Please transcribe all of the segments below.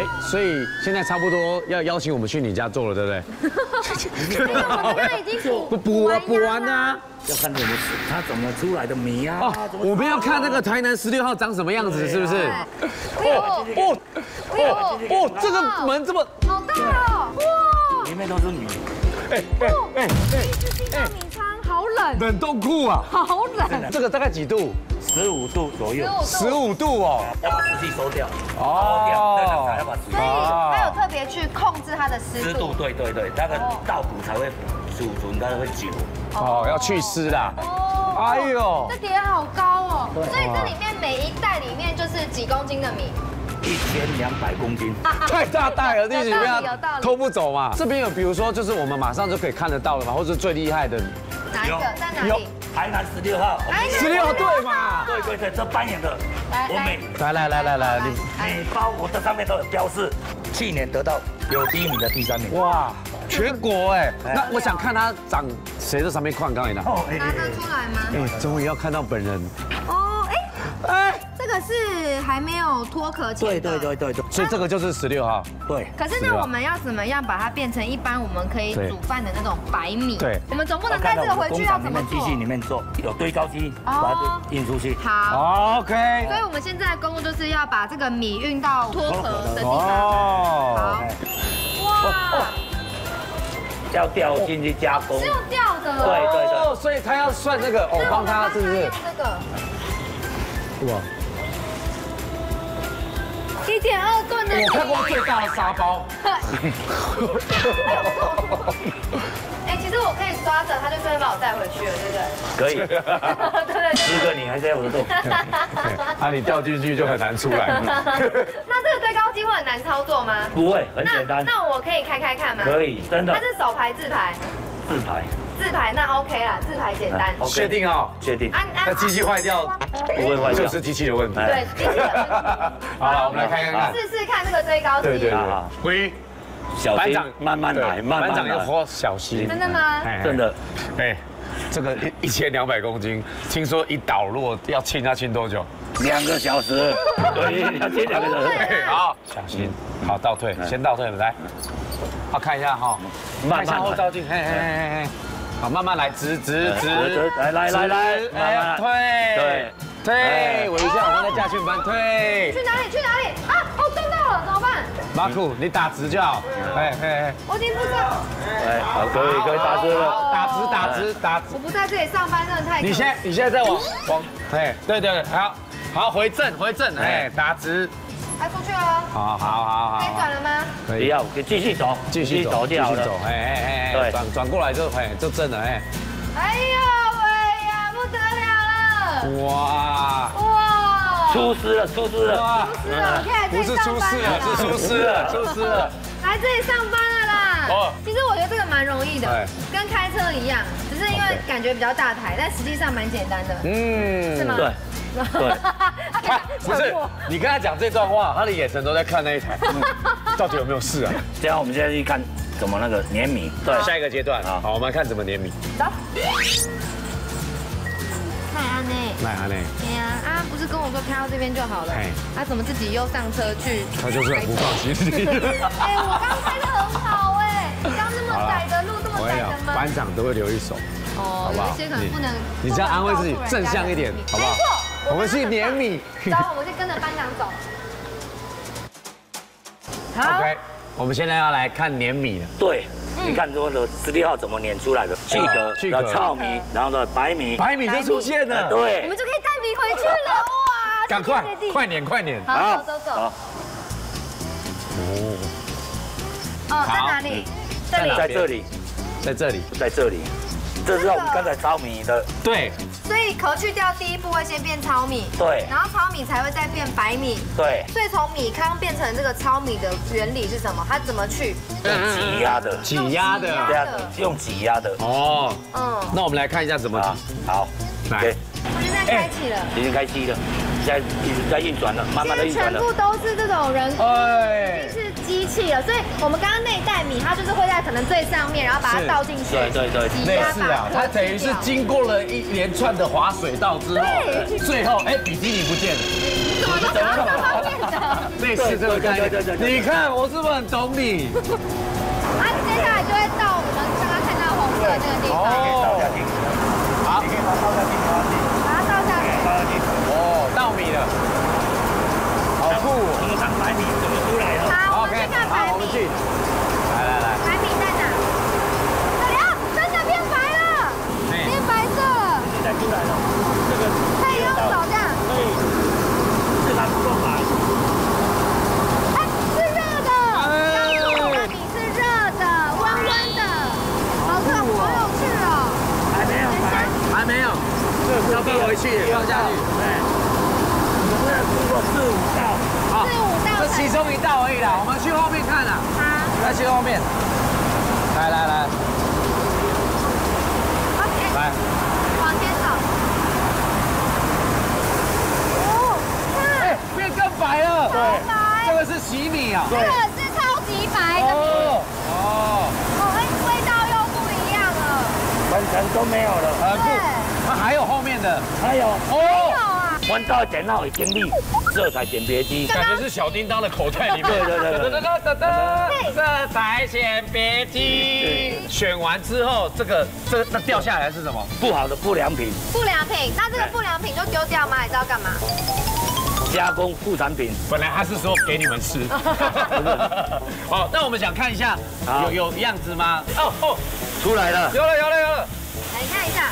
哎，所以现在差不多要邀请我们去你家做了，对不对？我们刚刚已经补不补完啊。要看怎么它怎么出来的米啊。哦，我们要看那个台南十六号长什么样子，是不是？哦哦哦哦，这个门这么好大哦，哇！里面都是米。哎哎哎一只进到米仓，好冷，冷冻库啊！好冷，这个大概几度？十五度左右，十五度哦。要把湿气收掉，收哦掉，对了，要把湿所以气它有特别去控制它的湿度。湿度，。对对对，那个稻谷才会储存，它会久。哦，要去湿啦。哦，哎呦。这碟好高哦，所以这里面每一袋里面就是几公斤的米，一千两百公斤，太大袋了，弟弟不要有道理偷不走嘛。这边有，比如说就是我们马上就可以看得到的嘛，或者是最厉害的哪一个有有在哪里？台南十六号，哎十六对嘛。对对对，这扮演的我每来来来来来，你每包我这上面都有标示，去年得到有第一名的第三名。哇，全国哎，那我想看他长谁在上面框刚才呢？哦，哎拿得出来吗？哎，终于要看到本人。哦，哎，哎，这个是还没有脱壳前对的对对对对所以这个就是十六号。对，可是那我们要怎么样把它变成一般我们可以煮饭的那种白米？对我们总不能带这个回去要怎么做？机器里面做，有堆高机把它运出去。好，OK。所以我们现在的工作就是要把这个米运到脱壳的地方。哦好，哇，要掉进去加工是。用掉的。对对对哦，所以他要算这个我，帮他是不是用？这个哇，一点二吨的。我看过最大的沙包。哎，其实我可以抓着，他就可以把我带回去了，对不对？可以，对对对。十个你还在我的洞。啊，你掉进去就很难出来。那这个最高机会很难操作吗？不会，很简单。那那我可以开开看吗？可以，真的它是手牌自排，自排。自排那 OK 啦，自排简单。OK 确定哦？确定那机器坏掉不会坏掉就是机器的问题。对，机器的问题好了，我们来看看看。试试看这个最高级。对对对啊，喂，小心班长，慢慢来，慢慢来。班长要说小心。真的吗？哎真的，哎，这个一一千两百公斤，听说一倒落要亲，要亲多久？两个小时，对，要接两个小时。哎好，小心，好倒退，先倒退，来，好看一下哈，慢慢后照镜，嘿嘿嘿嘿，好，慢慢来，直直直。来来来来退，对。退，哎。我一下，我刚才驾训班退，去哪里？去哪里？啊！哦，撞到了，怎么办？马库，你打直就好，哎哎哎，我已经不知道，哎，好，可以可以打直了。打直打直打直，我不在这里上班，真的太……你现在你现在在往往，哎，对对对，好，好回正回正，哎，打直，开出去了，好好好好，可以转了吗？可不要，继续走，继续走，继就好了。续走，哎哎哎，对。转转过来就哎就正了，哎，哎呦喂呀，不得了了！哇。哇！出师了，出师了。哇，是了，可以来这不是里上班出师了，了，是出师了，出师了，来这里上班了啦。哦。其实我觉得这个蛮容易的对，跟开车一样，只是因为感觉比较大台，但实际上蛮简单的，嗯，是吗？对，对，他 不是你跟他讲这段话，他的眼神都在看那一台，嗯 到底有没有事啊？这样我们现在去看怎么那个碾米。对，下一个阶段，啊好，我们来看怎么碾米。走。看安呢？来，阿内，哎呀，啊，不是跟我说开到这边就好了嘿，他怎么自己又上车去？他就是很不放心你。哎，我刚开的很好哎，你刚那么窄的路，这么窄的吗？班长都会留一手，哦好不好有一些可能不能。你你这样安慰自己，正向一点，好不好我们去碾米。走，我们就跟着班长走。好 OK，我们现在要来看碾米了。对，你看这个十六号怎么碾出来的？去壳，然后糙米，然后呢白米。白米就出现了，对我对们，就可以带米回去了，哇！赶快快碾快碾。好，走走走。哦，哦，在哪里？这里。在这里，在这里。在这里，这是我们刚才糙米的，对，所以壳去掉第一步会先变糙米，对然后糙米才会再变白米。对，所以从米糠变成这个糙米的原理是什么？它怎么去？用挤压的，挤压的。用挤压的。哦，嗯，那我们来看一下怎么好来我现在开启了。已经开机了。现在一直在运转了，慢慢的运转了。全部都是这种人工哎，是机器了，所以我们刚刚那一袋米，它就是会在可能最上面，然后把它倒进去，对对对挤类似啊，它等于是经过了一连串的滑水道之后对，最后哎比基尼不见了，怎么都想到这方面的。类似这个概念对对对你看我是不是很懂你？啊，接下来就会到我们刚刚看到红色的那个地方，哦倒下去，好你可以把它倒下去，把它倒下去。倒下去。哦，了，好酷哦。通常白米怎么出来的？好，我们去看白好，我们米去。。来来来，白米在哪？这里啊，真的变白了，哎变白色了，现在出来了，这个可以用手这样。所以这还不够白。哎，是热的，刚煮的米是热的，温温的，好可好有趣哦。还没有白，还没有，这要放回去，放下去。四五道，好四五道这其中一道而已啦，我们去后面看啦，好。来去后面。来来来，OK，来，往前走。哦，哎，，变更白了。超白。这个是洗米啊。这个是超级白的。米，哦。哦，哦，哎，味道又不一样了。完全都没有了。对。那还有后面的。还有，有哦，啊，弯道剪到已经立色彩鉴别机，感觉是小叮当的口袋里面。对对对对哒哒哒哒色彩选别机。选完之后，这个这那掉下来是什么？不好的不良品不良品，那这个不良品就丢掉吗？还是要干嘛？加工副产品，本来他是说给你们吃。好，那我们想看一下，有有样子吗？哦哦，出来了，有了有了有了。来看一下，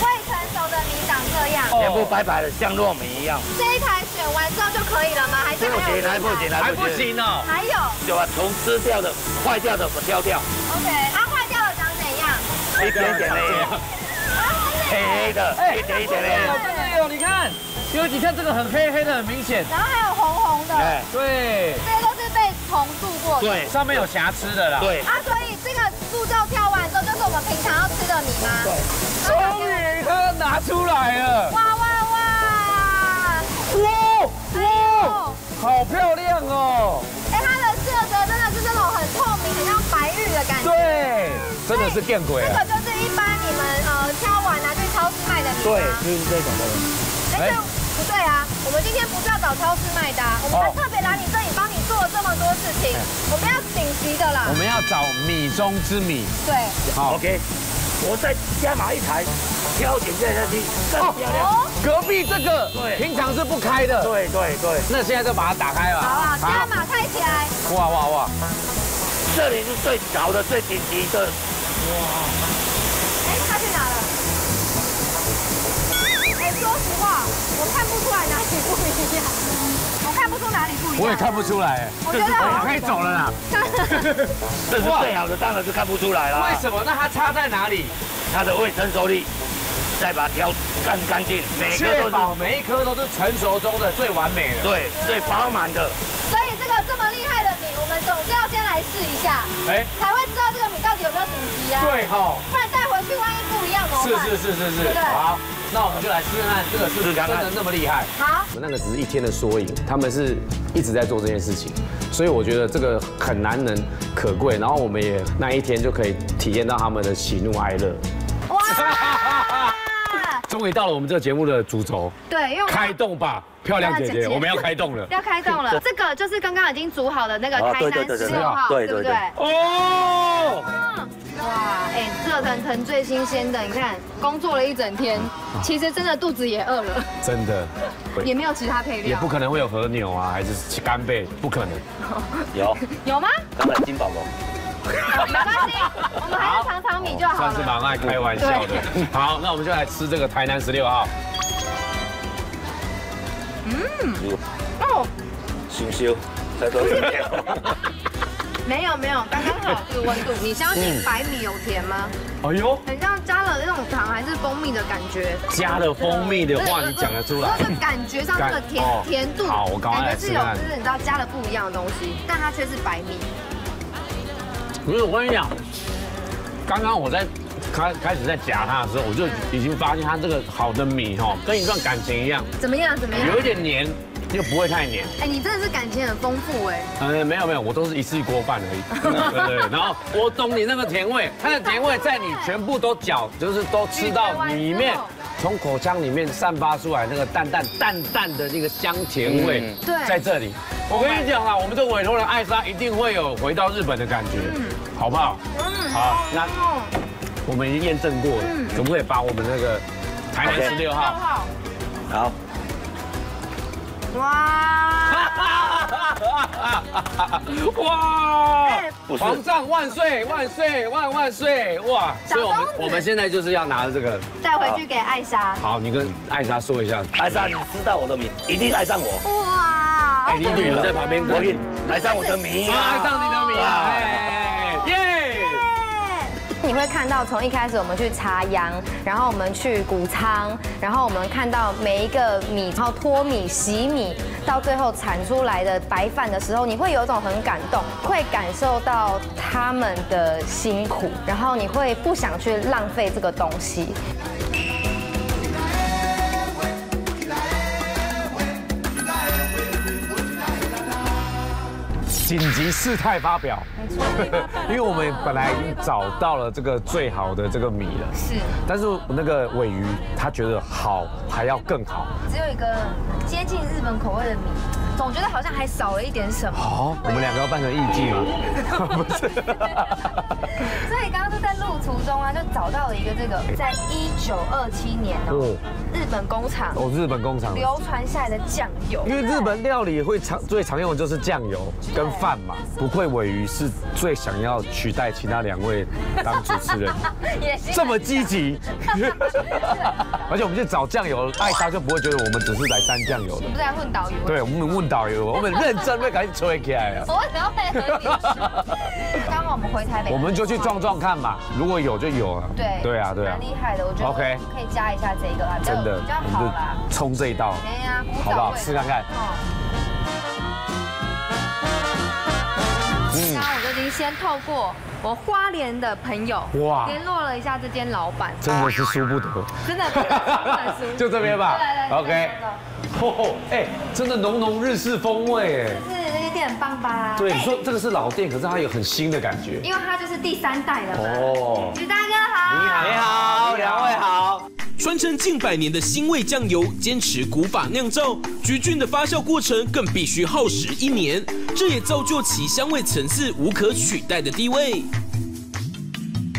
未成熟的米长这样。哦全部白白的，像糯米一样。这一台选完之后就可以了吗？还是不行，还不及，来？还不行哦。还有就把从吃掉的、坏掉的不挑掉，，OK，它坏掉了长怎样？一点点的，黑黑的，一点一点有的。真的有，你看，因为你看这个很黑黑的，很明显。然后还有红红的，哎，对，这些都是被虫蛀过的。对上面有瑕疵的啦。对，啊，所以们平常要吃的米吗？对。终于它拿出来了。哇哇哇！哇哇，哦，好漂亮哦。哎，它的色泽真的是那种很透明，很像白玉的感觉。对，真的是见鬼这。个就是一般你们呃挑完拿去超市卖的米对，就是这种的。哎，这不对啊！我们今天不是要找超市卖的、啊，我们哦还特别来你这里帮你做了这么多事情，我们要顶级的啦我。们要找米中之米。对，好，OK，我再加码一台，挑选这下去更漂亮。哦，隔壁这个对平常是不开的，对对对，那现在就把它打开吧。好啊，加码开起来。哇哇哇！这里是最早的、最顶级的。哇哎，他去哪了？哎，说实话，我看不出来哪里不一样，哪里不一样。我也看不出来，我觉得我可以走了啦。这是最好的，当然是看不出来啦。为什么？那它差在哪里？它的未成熟率，再把它挑干干净，每确个都保是每一颗都是成熟中的最完美的。对最饱满的。所以这个这么厉害的米，我们总是要先来试一下，哎，才会知道这个米到底有没有顶级啊。，对哈，不然带回去万一不一样怎么办？是是是是是。好，那我们就来试试看，这个是不是真的那么厉害？好，我们那个只是一天的缩影，他们是一直在做这件事情，所以我觉得这个很难能可贵。然后我们也那一天就可以体验到他们的喜怒哀乐。哇！终于到了我们这个节目的主轴，对，因为我们开动吧，漂亮姐姐，姐姐我们要开动了。要开动了。这个就是刚刚已经煮好的那个哦台南对对对对十六号，对对不对对对？哦，哇，哎，热腾腾最新鲜的，你看，工作了一整天，其实真的肚子也饿了，真的，也没有其他配料也不，可能会有和牛啊，还是干贝，不可能。有，有吗？刚才金宝宝。没关系，我们还是尝尝米就好算是了。蛮爱开玩笑的。好，那我们就来吃这个台南十六号。嗯哦，羞羞，再多一点。没有没有，刚刚好这个温度。你相信白米有甜吗？哎呦，很像加了那种糖还是蜂蜜的感觉。加了蜂蜜的话，你讲得出来那。个感觉上这个甜甜度，好我赶快来感觉是有，就是你知道加了不一样的东西，但它却是白米。不是，我跟你讲，刚刚我在开开始在夹它的时候，我就已经发现它这个好的米哈，跟一段感情一样，怎么样？怎么样？有一点黏，又不会太黏。哎，你真的是感情很丰富哎。嗯，没有没有，我都是一次一锅饭而已。对对。然后我懂你那个甜味，它的甜味在你全部都嚼，就是都吃到里面。从口腔里面散发出来那个淡淡淡淡的那个香甜味，对，在这里，我跟你讲啊，我们这委托人艾莎一定会有回到日本的感觉，好不好？嗯，好，那我们已经验证过了，可不可以把我们那个台南十六号？好。哇！哇！皇上万岁万岁万万岁！哇！所以我们我们现在就是要拿着这个带回去给艾莎。好，你跟艾莎说一下，艾莎，你知道我的名，一定爱上我。哇！哎，你女儿在旁边，我爱上我的名，爱上你的名！你会看到从一开始我们去插秧，然后我们去谷仓，然后我们看到每一个米，然后脱米、洗米，到最后产出来的白饭的时候，你会有一种很感动，会感受到他们的辛苦，然后你会不想去浪费这个东西。紧急事态发表，没错，因为我们本来已经找到了这个最好的这个米了，是，但是那个尾鱼他觉得好还要更好，只有一个接近日本口味的米，总觉得好像还少了一点什么。好，我们两个要扮成艺妓吗？不是，所以刚刚就在路途中啊，就找到了一个这个，在一九二七年哦。日本工厂哦，日本工厂。流传下来的酱油，因为日本料理会常最常用的就是酱油跟饭嘛，不愧尾鱼是最想要取代其他两位当主持人，这么积极，而且我们去找酱油，艾莎就不会觉得我们只是来沾酱油的，不是来问导游，对，我们问导游，我们认真会赶紧吹起来啊，我想要配合你，我们回台北，我们就去撞撞看嘛，如果有就有了，对，对啊，对啊，蛮厉害的，我觉得 OK，可以加一下这个啊。比较好啦，冲这一道，好不好？试看。看。嗯，我就已经先透过我花莲的朋友哇。联络了一下这间老板，真的是输不得，真的 就这边吧。OK。哦，哎，真的浓浓日式风味，哎，店很棒吧？对，你说这个是老店，可是它有很新的感觉，因为它就是第三代了。哦，徐大哥好，你好，你好，两位好。传承近百年的新味酱油，坚持古法酿造，菊菌的发酵过程更必须耗时一年，这也造就其香味层次无可取代的地位。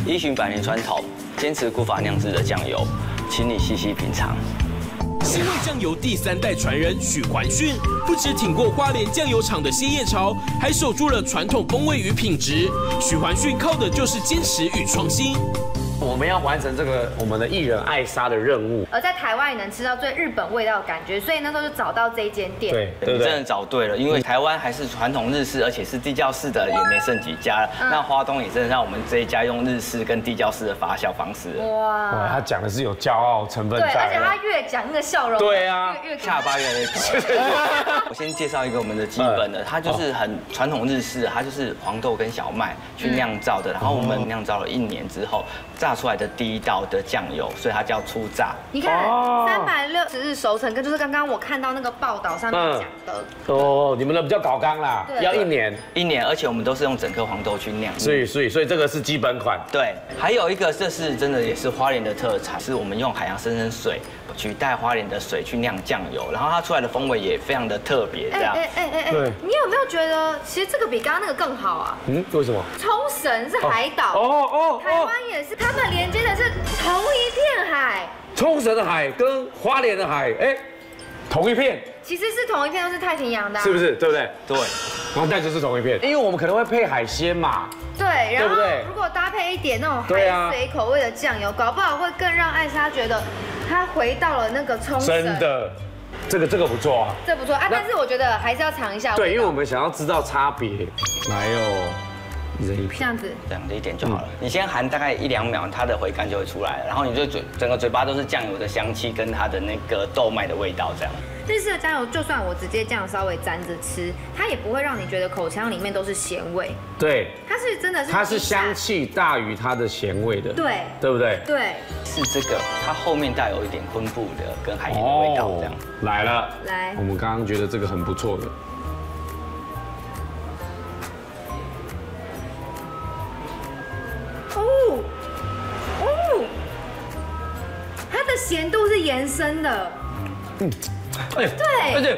依循百年传统，坚持古法酿制的酱油，请你细细品尝。新味酱油第三代传人许环训，不止挺过花莲酱油厂的歇业潮，还守住了传统风味与品质。许环训靠的就是坚持与创新。我们要完成这个我们的艺人艾莎的任务，而在台湾也能吃到最日本味道的感觉，所以那时候就找到这一间店。对，对真的找对了，因为台湾还是传统日式，而且是地窖式的，也没剩几家了。那花东也真的让我们这一家用日式跟地窖式的发酵方式。哇，哇，他讲的是有骄傲成分在，而且他越讲那个笑容，对啊，越下巴越来越高。我先介绍一个我们的基本的，它就是很传统日式，它就是黄豆跟小麦去酿造的，然后我们酿造了一年之后，榨出来的第一道。的酱油，所以它叫初榨。你看，三百六十日熟成，跟就是刚刚我看到那个报道上面讲的。哦，你们的比较搞刚啦，要一年一年，而且我们都是用整颗黄豆去酿。所以，所以，所以这个是基本款。对，还有一个，这是真的也是花莲的特产，是我们用海洋生生水取代花莲的水去酿酱油，然后它出来的风味也非常的特别。这样，哎哎哎哎，对，你有没有觉得其实这个比刚刚那个更好啊？嗯，为什么？冲绳是海岛，哦哦，台湾也是，他们连接的是。同一片海，冲绳的海跟花莲的海，哎，同一片，其实是同一片，都是太平洋的，是不是？对不对？对，然后但就是同一片，因为我们可能会配海鲜嘛，对，然后如果搭配一点那种海水口味的酱油，搞不好会更让艾莎觉得她回到了那个冲绳。真的，这个这个不错啊，这不错啊，但是我觉得还是要尝一下，对，因为我们想要知道差别，来哦。这样子。这样子一点就好了。你先含大概一两秒，它的回甘就会出来，然后你就嘴整个嘴巴都是酱油的香气跟它的那个豆麦的味道，这样。日式的酱油，就算我直接这样稍微沾着吃，它也不会让你觉得口腔里面都是咸味。对，它是真的是它是香气大于它的咸味的。对，对不对？对。是这个，它后面带有一点昆布的跟海盐的味道，这样。来了，来，我们刚刚觉得这个很不错的。延伸的。嗯，哎，对，而且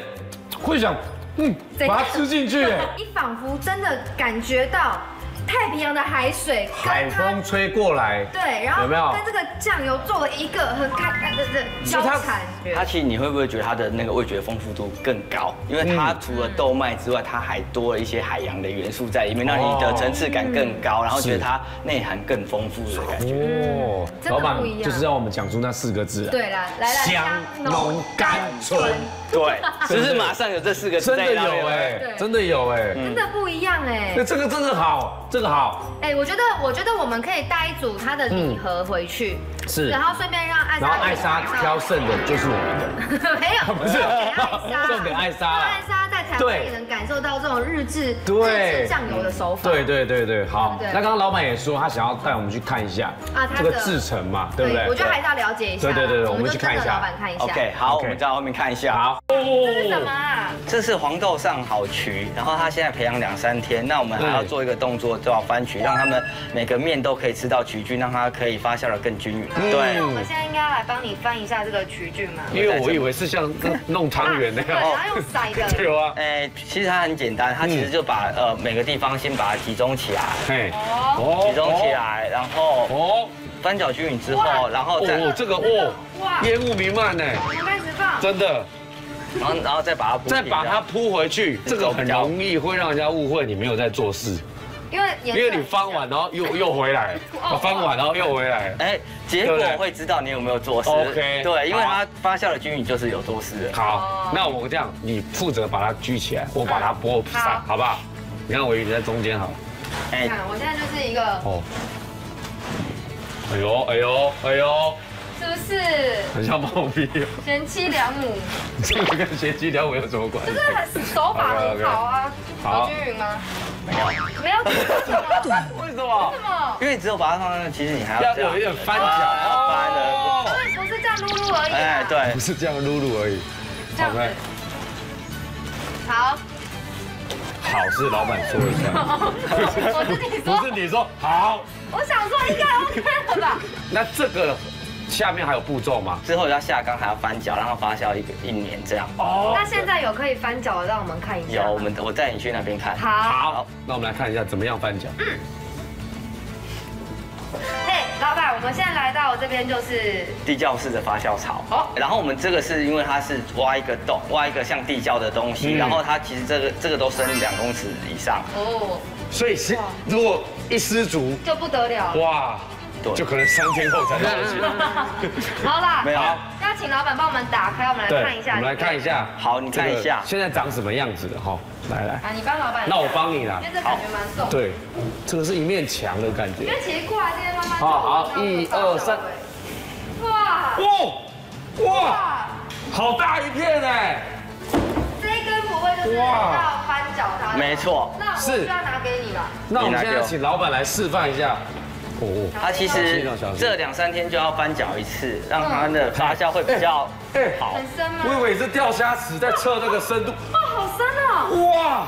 会想，嗯，把它吃进去，你仿佛真的感觉到。太平洋的海水，海风吹过来，对，然后有没有跟这个酱油做了一个很开的的交缠？它其实你会不会觉得它的那个味觉丰富度更高？因为它除了豆麦之外，它还多了一些海洋的元素在里面，让你的层次感更高，然后觉得它内涵更丰富的感觉。哦，老板就是让我们讲出那四个字。对啦，来来，香浓甘醇。对，只是马上有这四个字。真的有哎，真的有哎，真的不一样哎。那这个真的好。这个好，哎，我觉得，我觉得我们可以带一组他的礼盒回去，是，然后顺便让艾莎，然后艾莎挑剩的就是我们的，没有，不是，送给艾莎，艾莎在台湾也能感受到这种日制对。酱油的手法，对对对对，好，那刚刚老板也说他想要带我们去看一下啊，这个制成嘛，对不对？我觉得还是要了解一下，对对对对，我们去看一下，老板看一下，OK，好，我们在外面看一下，好，这是什么啊？这是黄豆上好渠，然后它现在培养两三天，那我们还要做一个动作。就要翻曲，让他们每个面都可以吃到曲菌，让它可以发酵的更均匀。对，我们现在应该来帮你翻一下这个曲菌嘛？因为我以为是像弄汤圆那样，对，要用 筛的。有啊，哎，其实它很简单，它其实就把呃每个地方先把它集中起来，哦，集中起来，然后哦。翻搅均匀之后，然后再哦这个哦哇。烟雾弥漫呢，开始放，真的。然后，然后再把它再把它铺回去，这个很容易会让人家误会你没有在做事，因为因为你翻完然后又又回来，翻完然后又回来，哎，结果会知道你有没有做事。OK，对，因为它发酵的均匀就是有做事。好，那我这样，你负责把它举起来，我把它拨散，好不好？你看我一直在中间，好。哎，我现在就是一个。哦。哎呦哎呦哎呦。是不是很像猫咪？贤妻良母，这个跟贤妻良母有什么关系？就是很手法很好啊，好均匀吗？没有，没有。为什么？为什么？因为只有把它放在那，其实你还要有一点翻搅，翻的。对，不是这样撸撸而已。哎，对，不是这样撸撸而已。这样。好。好是老板说一下。我是你说。不是你说好。我想说应该 OK 了吧？那这个。下面还有步骤吗？之后要下缸，还要翻搅，然后发酵一个一年这样。哦。那现在有可以翻搅的，让我们看一下。有，我们我带你去那边看。好。好，那我们来看一下怎么样翻搅。嗯。嘿，老板，我们现在来到这边就是地窖式的发酵槽。好。然后我们这个是因为它是挖一个洞，挖一个像地窖的东西，然后它其实这个这个都深两公尺以上。哦。所以是如果一失足就不得了。哇。就可能三天后才到期。好啦，没有，要请老板帮我们打开，我们来看一下。我们来看一下。好，你看一下，现在长什么样子的哈？来来。啊，你帮老板。那我帮你啦。因为这感觉蛮重。对，这个是一面墙的感觉。因为奇怪，今天妈妈。好好，一二三。哇！哇！哇！好大一片哎。这一根不会就是要翻搅它？没错。那我需要拿给你了。那我们现在请老板来示范一下。它其实这两三天就要翻搅一次，让它的发酵会比较好。很深吗？我以为是钓虾池在测那个深度。哇，好深啊！哇！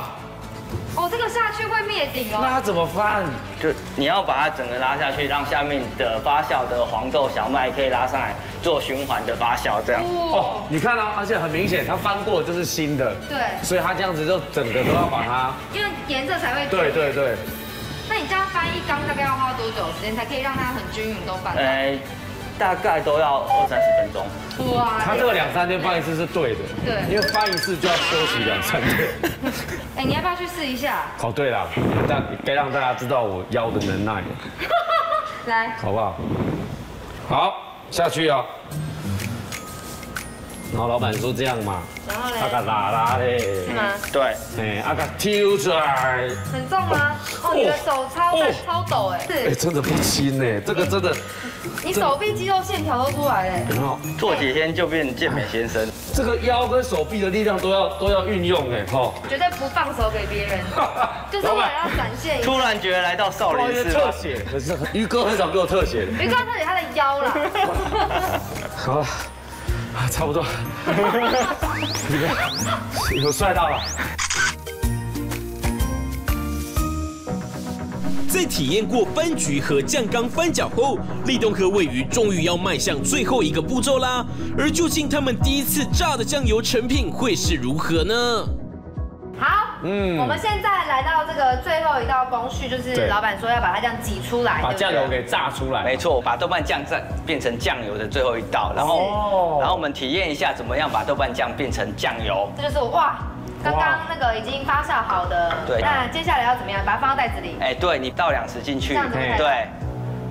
哦，这个下去会灭顶哦。那它怎么翻？就你要把它整个拉下去，让下面的发酵的黄豆、小麦可以拉上来做循环的发酵，这样。哦，你看啊，而且很明显，它翻过就是新的。对。所以它这样子就整个都要把它。因为颜色才会。对对对。那你这样翻一缸大概要花多久时间才可以让它很均匀都翻？哎，大概都要二三十分钟。哇，它这个两三天翻一次是对的。对，因为翻一次就要休息两三天。哎，你要不要去试一下？哦，对了，但该让大家知道我腰的能耐。来，好不好？好，下去啊。然后老板说这样嘛，然后嘞阿，嘎啦啦嘞，是吗？对，哎，阿嘎跳出来，很重吗？哦，你的手超哦超抖哎，是哎，是，真的不轻哎，这个真的，你手臂肌肉线条都出来了。有没有？做几天就变健美先生。这个腰跟手臂的力量都要都要运用哎，哈。绝对不放手给别人，就是为了要展现一下。突然觉得来到少，林寺特写，可是于哥很少给我特写的。别告诉你他的腰啦，好了，差不多，有帅到了。在体验过翻局和酱缸翻脚后，立冬和尾鱼终于要迈向最后一个步骤啦。而究竟他们第一次炸的酱油成品会是如何呢？好，嗯。我们现在来到这个最后一道工序，就是老板说要把它这样挤出来，把酱油给炸出来。没错，把豆瓣酱再变成酱油的最后一道，然哦。后，然后我们体验一下怎么样把豆瓣酱变成酱油。这就是我哇，刚刚那个已经发酵好的，对。那接下来要怎么样？把它放到袋子里，哎，对你倒两匙进去，这样子对，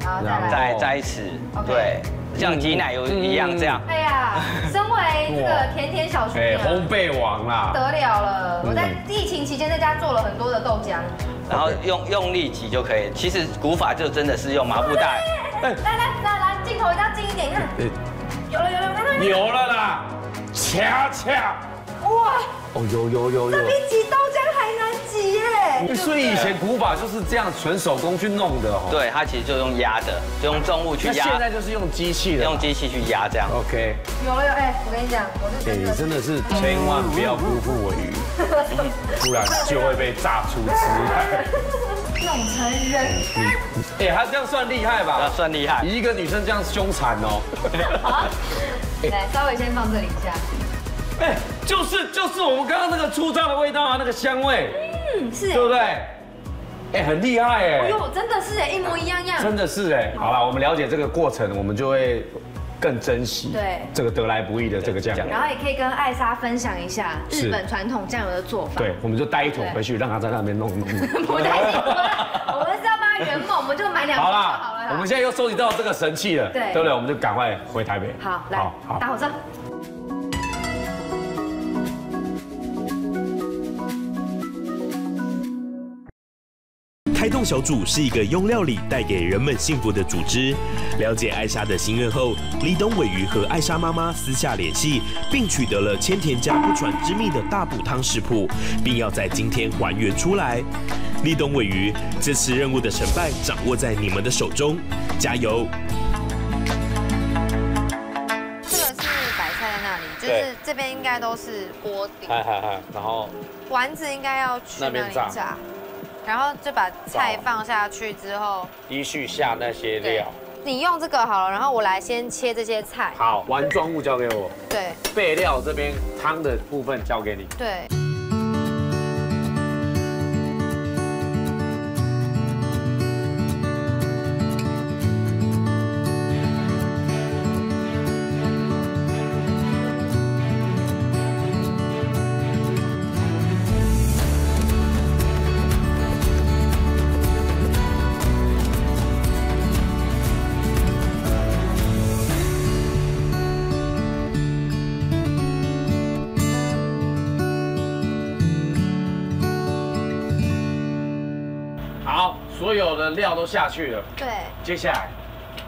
好，再然后来。再再一匙。对，像挤奶油一样这样。哎呀，身为这个甜甜小厨哎，娘，烘焙王啦。得了了！我在疫情期间在家做了很多的豆浆。然后用用力挤就可以。其实古法就真的是用麻布袋，来来来来，镜头一定要近一点，你看，哎有了有了，看到没有？有了啦，恰恰。哇，哦，有有有有。这比挤所以以前古法就是这样纯手工去弄的哦。。对，它其实就用压的，就用重物去那现，在就是用机器的。用机器去压这样。OK。有了有，哎，我跟你讲，我是哎，真的，你真的是千万不要辜负我鱼，不然就会被炸出汁来。弄成人哎，他这样算厉害要吧？算厉害，一个女生这样凶残哦。好，来稍微先放这里一下，哎，就是就是我们刚刚那个粗糙的味道啊，那个香味，嗯，是对不对？哎，很厉害哎，哎呦，真的是哎，一模一样样。真的是哎。好了，我们了解这个过程，我们就会更珍惜对这个得来不易的这个酱油。然后也可以跟艾莎分享一下日本传统酱油的做法。对，我们就带一桶回去，让他在那边弄弄弄。不太行，我们是要帮他圆梦，我们就买两好瓶就好了我们现在又收集到这个神器了，对对不对？我们就赶快回台北。好来好打火车。开动小组是一个用料理带给人们幸福的组织。了解艾莎的心愿后，立冬尾鱼和艾莎妈妈私下联系，并取得了千田家不传之秘的大补汤食谱，并要在今天还原出来。立冬尾鱼，这次任务的成败掌握在你们的手中，加油！这个是白菜在那里，就是这边应该都是锅底，然后丸子应该要去那边炸炸，然后就把菜放下去之后，依序下那些料。，你用这个好了，然后我来先切这些菜，好，丸装物交给我，对备料这边汤的部分交给你。对。有的料都下去了，对，接下来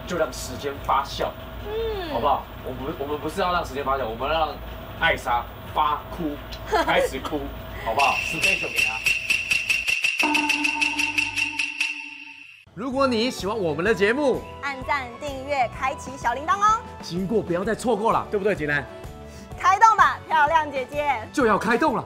就让时间发酵，嗯，好不好？我们我们不是要让时间发酵，我们要让艾莎发哭，开始哭，好不好？special 给她。如果你喜欢我们的节目，按赞、订阅、开启小铃铛哦！经过不要再错过了，对不对，杰南？开动吧，漂亮姐姐！就要开动了。